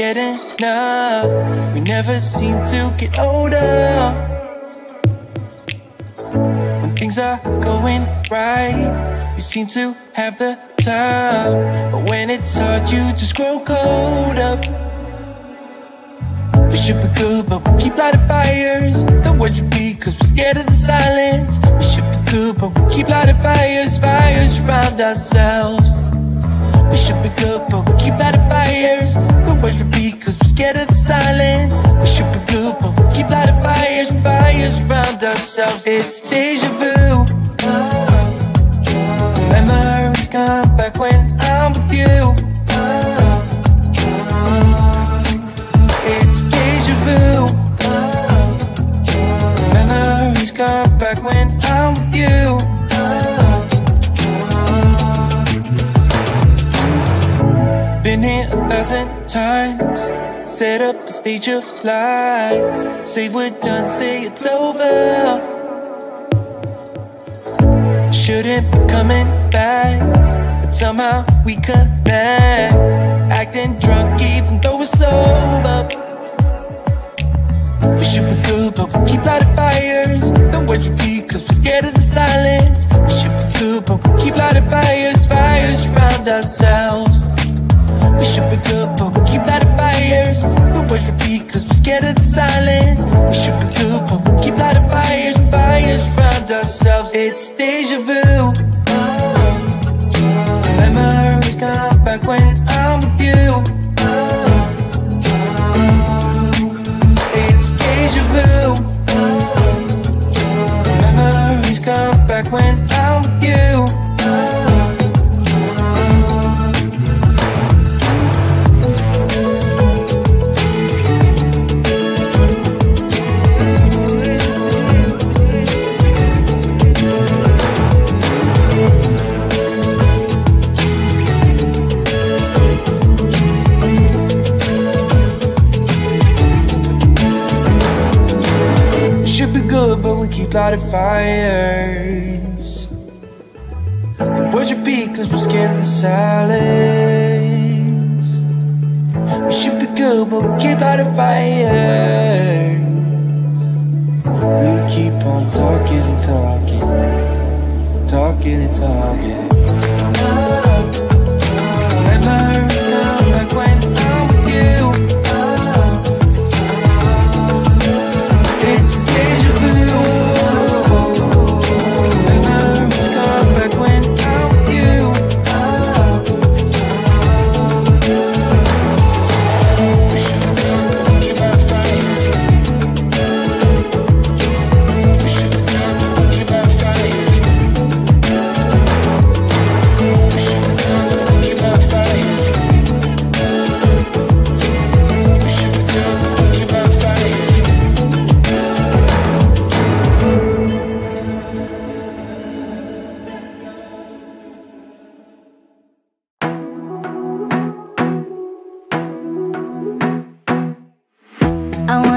get enough. We never seem to get older. When things are going right, you seem to have the time. But when it's hard, you just grow cold up. We should be good, but we keep lighting fires. The words repeat, cause we're scared of the silence. We should be good, but we keep lighting fires, fires around ourselves. We should be good, but we keep lighting fires. The words repeat, cause we're scared of the silence. We should be good, but we keep lighting fires, fires around ourselves. It's deja vu. Oh, oh, oh. Memories come back when I'm with you. Thousand times. Set up a stage of lies. Say we're done, say it's over. Shouldn't be coming back, but somehow we connect. Acting drunk even though we're sober. We should be good, but we keep lighting fires. The words repeat, cause we're scared of the silence. We should be good, but we keep lighting fires, fires around ourselves. We should be good, but we keep lighting fires. The words repeat, cause we're scared of the silence. We should be good, but we keep lighting fires, fires around ourselves. It's deja vu. Lighting fires. The words repeat, cause we're scared of the silence. We should be good, but we keep lighting fires. We keep on talking and talking, talking and talking.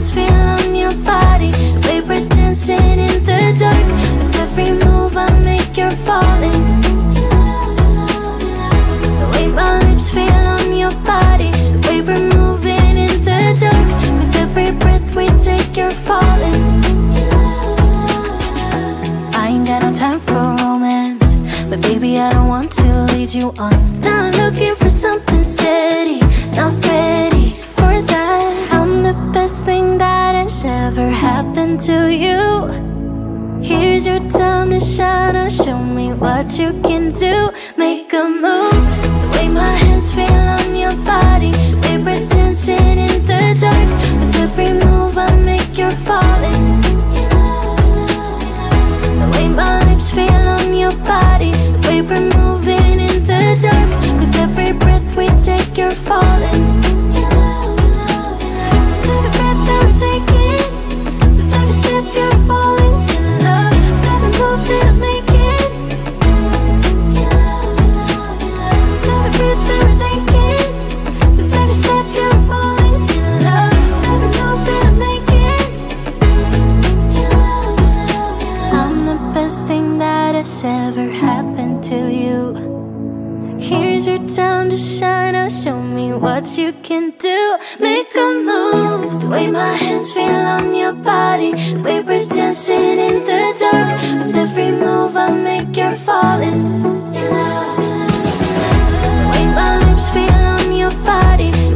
Hands feel on your body, way we're dancing in the dark. With every move I make, you're falling. The way my lips feel on your body, the way we're moving in the dark. With every breath we take, you're falling. I ain't got no time for romance, but baby I don't want to lead you on. Not looking to you. Here's your time to shine. Now show me what you can do. Make a move. The way my hands feel on your body, way we're dancing in the dark. With every move I make, you're falling. The way my lips feel on your body, way we're moving in the dark. it's Show me what you can do. Make a move. The way my hands feel on your body. The way we're dancing in the dark. With every move I make you're falling in love, in love, in love. The way my lips feel on your body.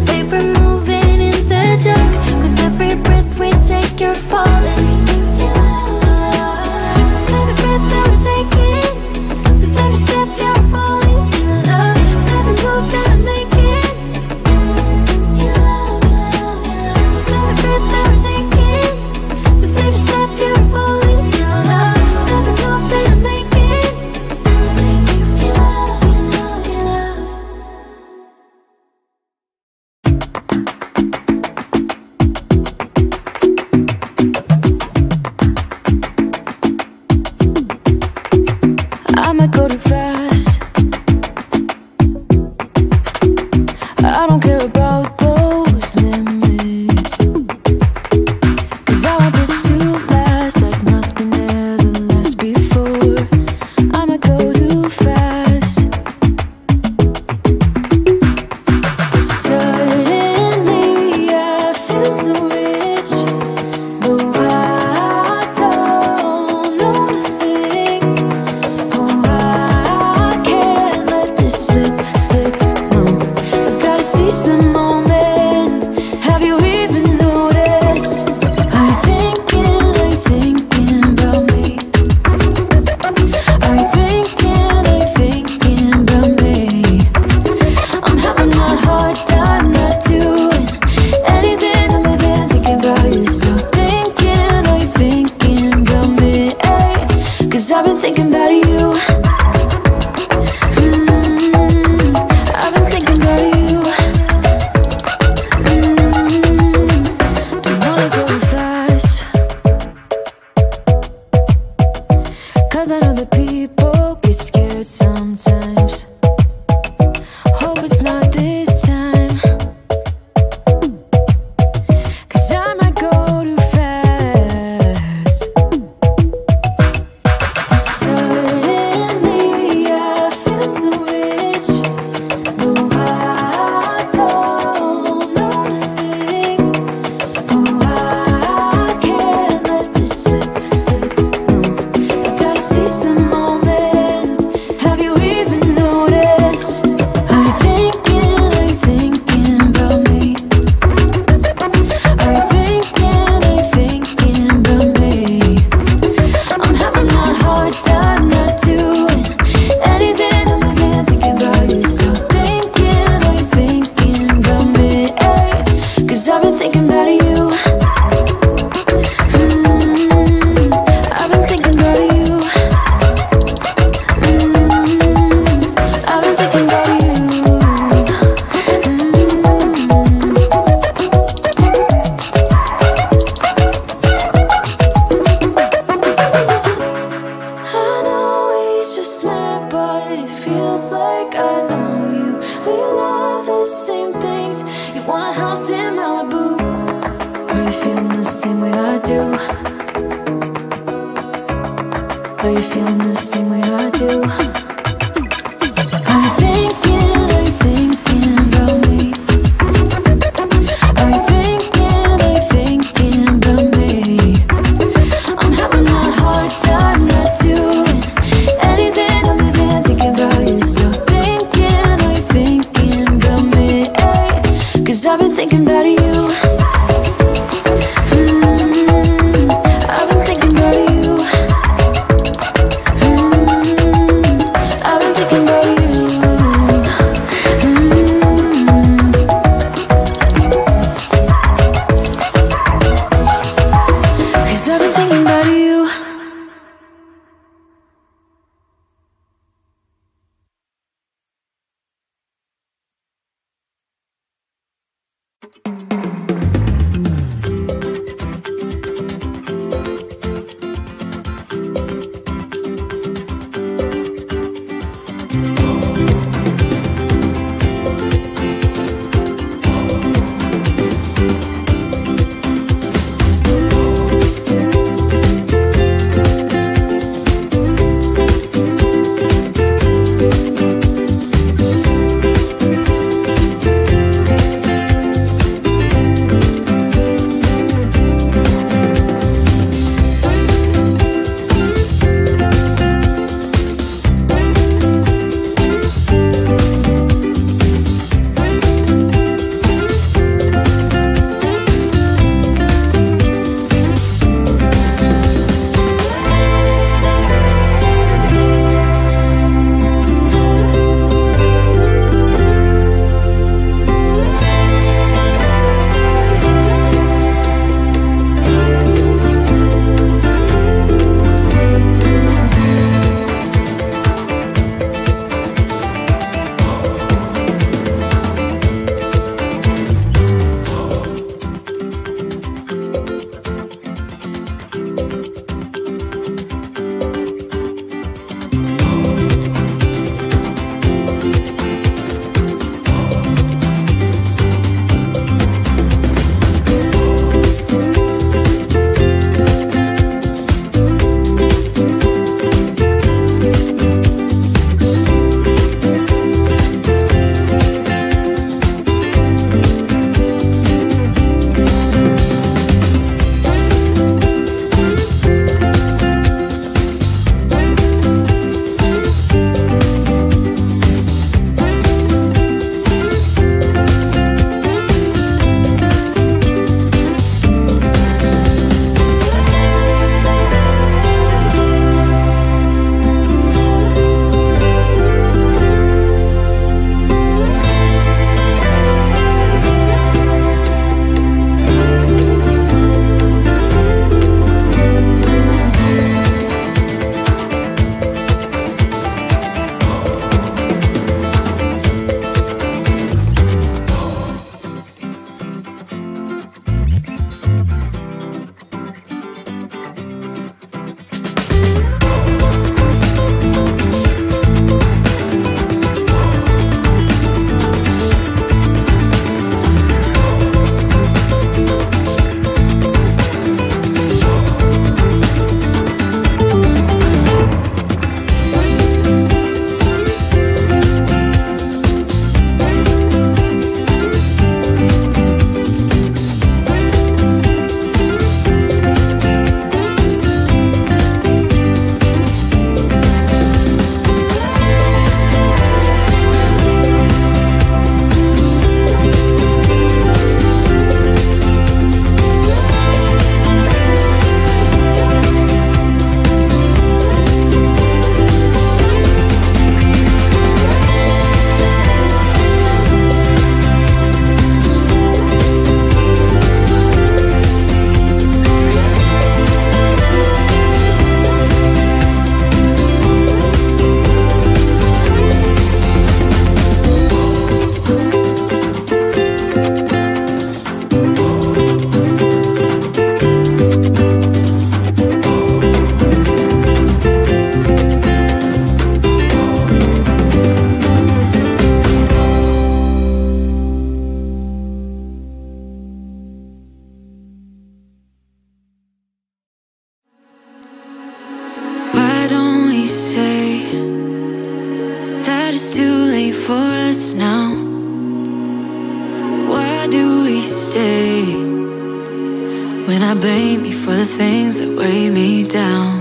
For the things that weigh me down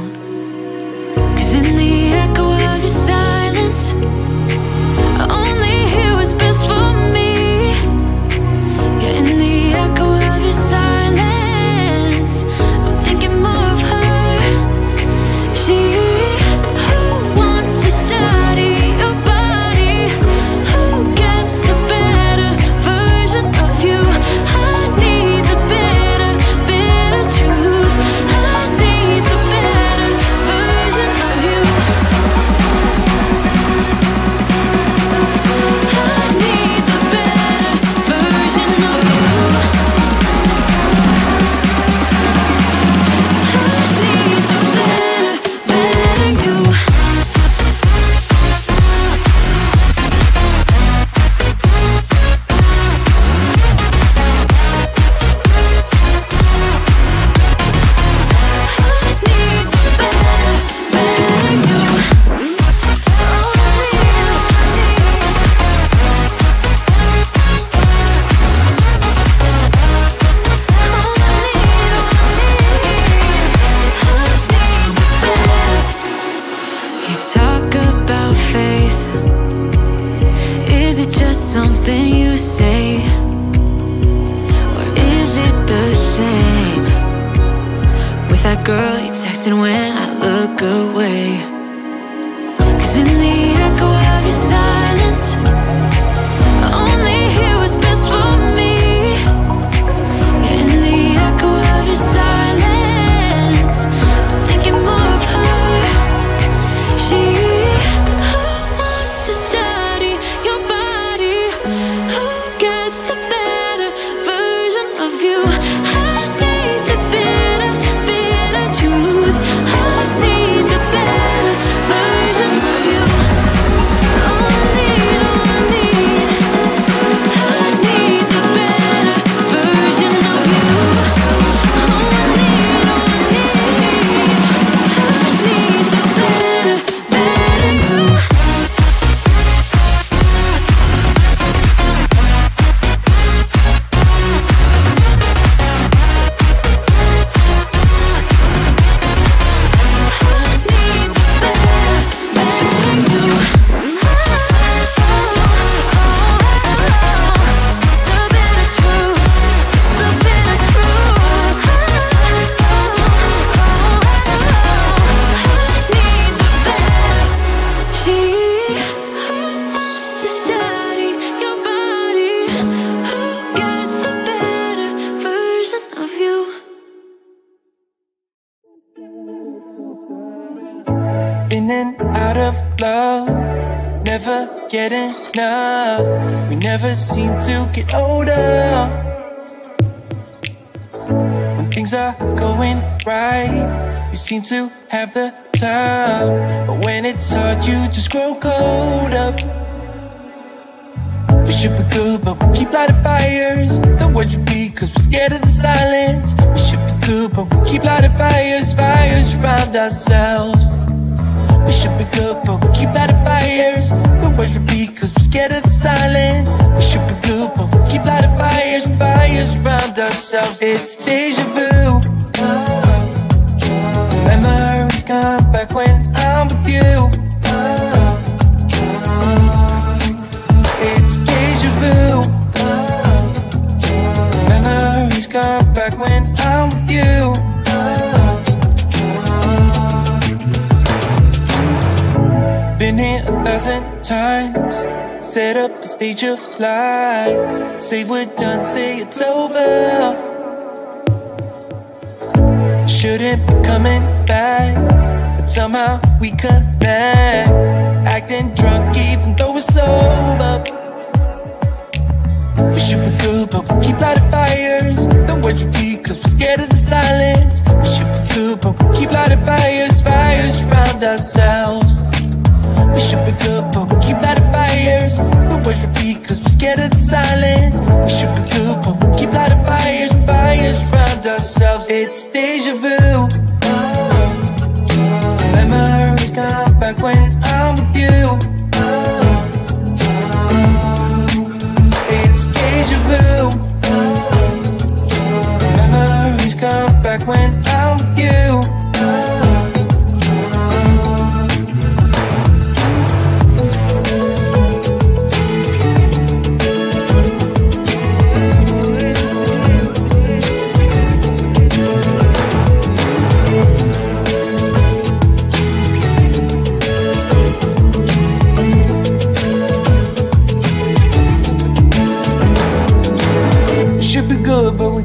that girl you texting when I look away. Cause in the echo of your silence, get older. When things are going right, you seem to have the time. But when it's hard, you just grow cold up. We should be good, but we keep lighting fires. The words repeat, cause we're scared of the silence. We should be good, but we keep lighting fires, fires around ourselves. We should be good, but we keep lighting fires. The words repeat, cause we're scared of the silence. We should be good, but we keep lighting fires, fires around ourselves. It's deja vu. Oh, Memories come back when I'm with you. A thousand times. Set up a stage of lies. Say we're done, say it's over. Shouldn't be coming back, but somehow we connect. Acting drunk even though we're sober. We should be good, but we keep lighting fires. The words repeat, cause we're scared of the silence. We should be good, but we keep lighting fires, fires around ourselves. We should be good, but we keep lighting fires. The words repeat, cause we're scared of the silence. We should be good, but we keep lighting fires, fires around ourselves. It's deja vu.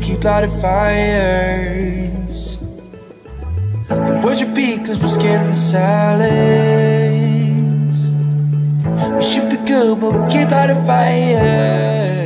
Keep lighting fires. The words repeat cause we're scared of the silence. We should be good, but we keep lighting fires.